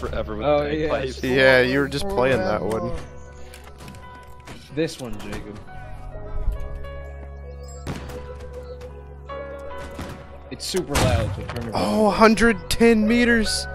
forever with Oh, yeah. Yeah, you were just playing that one. This one, Jacob. It's super loud, so turn Oh, 110 meters.